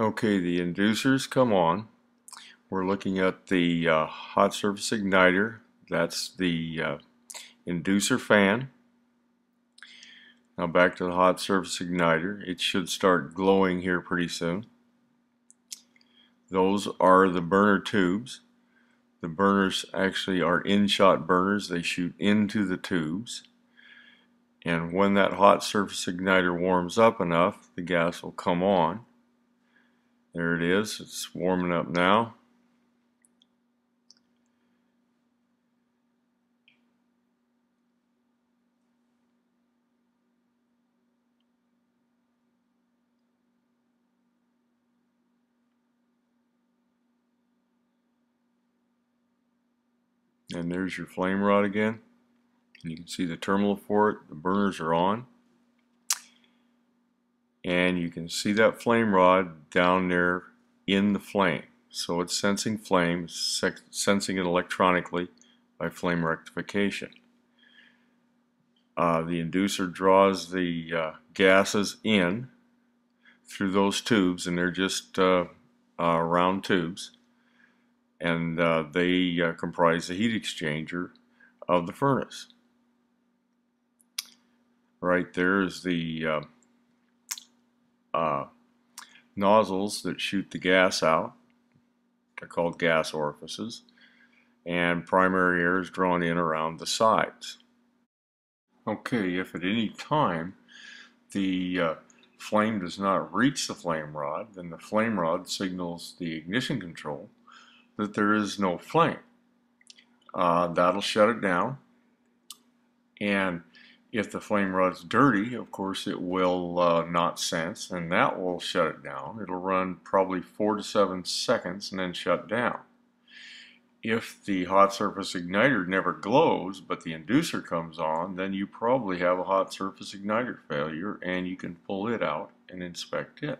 Okay, the inducers come on. We're looking at the uh, hot surface igniter. That's the uh, inducer fan. Now back to the hot surface igniter. It should start glowing here pretty soon. Those are the burner tubes. The burners actually are in-shot burners. They shoot into the tubes. And when that hot surface igniter warms up enough, the gas will come on. There it is. It's warming up now. And there's your flame rod again. And you can see the terminal for it. The burners are on and you can see that flame rod down there in the flame. So it's sensing flame, sensing it electronically by flame rectification. Uh, the inducer draws the uh, gases in through those tubes, and they're just uh, uh round tubes, and uh, they uh, comprise the heat exchanger of the furnace. Right there is the uh, nozzles that shoot the gas out. They're called gas orifices. And primary air is drawn in around the sides. Okay, if at any time the uh, flame does not reach the flame rod, then the flame rod signals the ignition control that there is no flame. Uh, that'll shut it down. And if the flame rod's dirty, of course, it will uh, not sense, and that will shut it down. It'll run probably four to seven seconds and then shut down. If the hot surface igniter never glows, but the inducer comes on, then you probably have a hot surface igniter failure, and you can pull it out and inspect it.